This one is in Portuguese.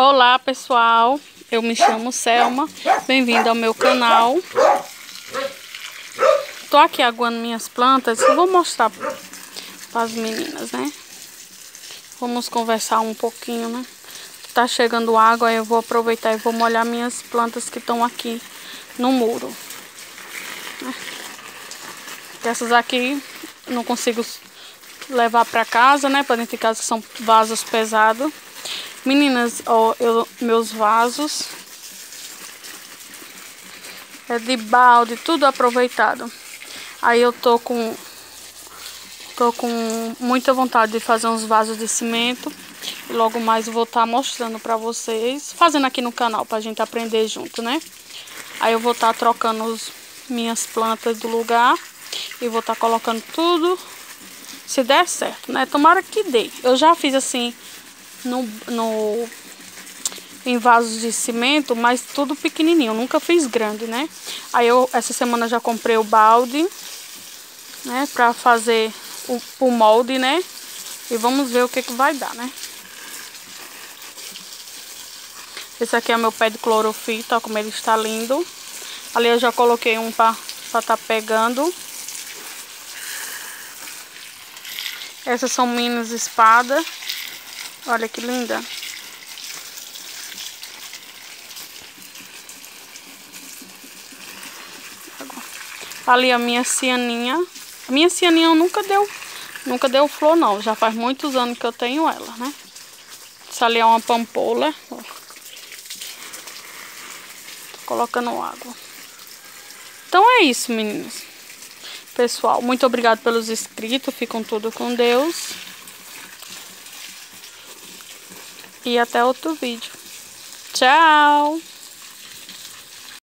Olá pessoal, eu me chamo Selma, bem-vindo ao meu canal. Tô aqui aguando minhas plantas, vou mostrar para as meninas, né? Vamos conversar um pouquinho, né? Tá chegando água, eu vou aproveitar e vou molhar minhas plantas que estão aqui no muro. Essas aqui não consigo levar para casa, né? Para dentro de casa que são vasos pesados. Meninas, ó, eu, meus vasos é de balde, tudo aproveitado. Aí eu tô com tô com muita vontade de fazer uns vasos de cimento. E logo mais vou estar tá mostrando para vocês, fazendo aqui no canal pra gente aprender junto, né? Aí eu vou estar tá trocando as minhas plantas do lugar e vou estar tá colocando tudo se der certo, né? Tomara que dê. Eu já fiz assim no, no em vasos de cimento, mas tudo pequenininho, nunca fiz grande, né? Aí eu essa semana já comprei o balde, né, para fazer o, o molde, né? E vamos ver o que que vai dar, né? Esse aqui é meu pé de clorofita, ó, como ele está lindo. Ali eu já coloquei um para estar tá pegando. Essas são minas espadas. Olha que linda. Ali a minha cianinha. A minha cianinha nunca deu, nunca deu flor não. Já faz muitos anos que eu tenho ela, né? Essa ali é uma pampola. Ó. Tô colocando água. Então é isso, meninas. Pessoal, muito obrigado pelos inscritos. Ficam tudo com Deus. E até outro vídeo. Tchau!